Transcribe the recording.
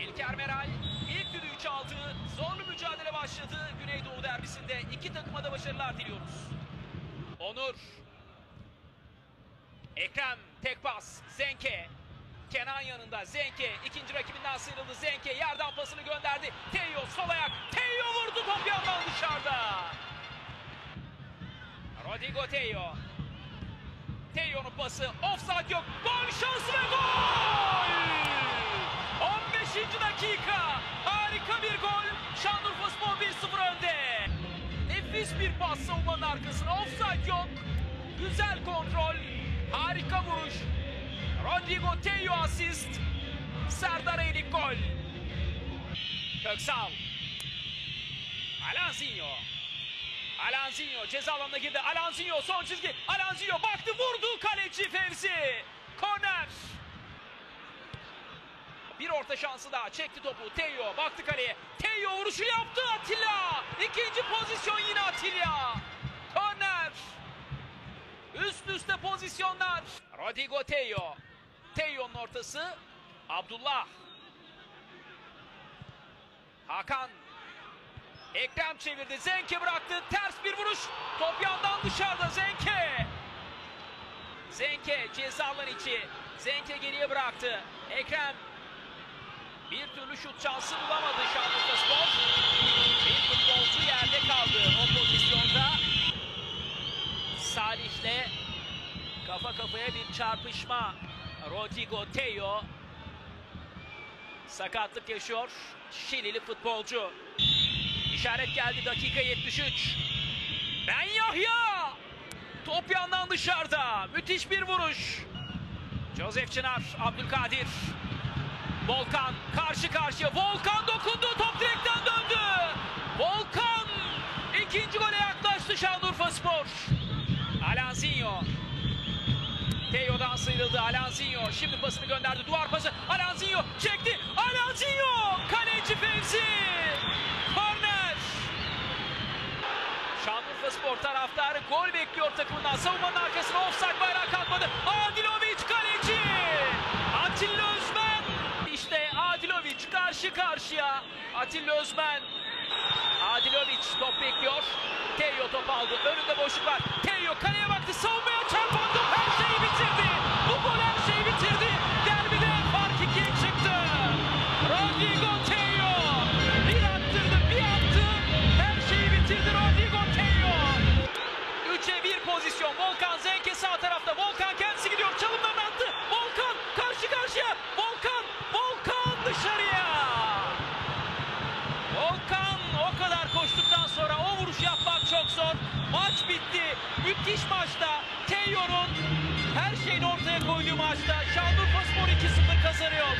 İlker Meral ilk düdüğü çaldı. Zorlu mücadele başladı. Güneydoğu derbisinde iki takıma da başarılar diliyoruz. Onur. Ekrem tek pas. Zenke. Kenan yanında Zenke ikinci rakibinden sıyrıldı. Zenke yerden pasını gönderdi. Teyo sol ayak. Teyo vurdu top yandan dışarıda. Rodrigo Teyo. Teyo'nun pası. Offside yok. Gol şansı ve gol! 15. dakika. Harika bir gol. Şanlıurfa Spor 1-0 önde. Nefis bir pas savunmanın arkasına. Offside yok. Güzel kontrol. Harika vuruş. Rodrigo Teyo asist. Serdar Elik gol. Köksal. Alanzinho. Alanzinho ceza alanına girdi. Alanzinho son çizgi. Alanzinho baktı vurdu kaleci Fevzi. Korner. Bir orta şansı daha çekti topu. Teyo baktı kaleye. Teyo vuruşu yaptı Atilla. İkinci pozisyon yine Atilla. Korner. Üst üste pozisyonlar. Rodrigo Teyo. Teyo'nun ortası. Abdullah. Hakan. Ekrem çevirdi. Zenke bıraktı. Ters bir vuruş. Top yandan dışarıda. Zenke. Zenke ceza alan içi. Zenke geriye bıraktı. Ekrem bir türlü şut şansı bulamadı Şanlıurfa Spor. Bir futbolcu yerde kaldı o pozisyonda. Salih'le kafa kafaya bir çarpışma. Rodrigo Teyo sakatlık yaşıyor. Şilili futbolcu. İşaret geldi dakika 73. Ben Yahya. Top yandan dışarıda. Müthiş bir vuruş. Joseph Çınar, Abdülkadir. Volkan karşı karşıya. Volkan dokundu. Top direkten döndü. Volkan ikinci gole yaklaştı Şanlıurfa Spor. Alanzinho. Teyo'dan sıyrıldı Alanzinho. Şimdi pasını gönderdi. Duvar pası. Alanzinho çekti. Alanzinho. Kaleci Fevzi. Korner. Şanlıurfa Spor taraftarı gol bekliyor takımından. Savunmanın arkasına offside bayrağı kalkmadı. Adilovic karşı karşıya. Atilla Özmen. Adilovic top bekliyor. Teyo top aldı. Önünde boşluk var. Teyo kaleye baktı. Savunmaya çarpan top her şeyi bitirdi. Bu gol her şeyi bitirdi. Derbide fark ikiye çıktı. Rodrigo Teyo. Bir attırdı bir attı. Her şeyi bitirdi Rodrigo Teyo. 3'e 1 pozisyon. Volkan Zenke sağ tarafta. Volkan kendisi müthiş maçta Teyor'un her şeyini ortaya koyduğu maçta Şanlıurfa Spor 2-0 kazanıyor.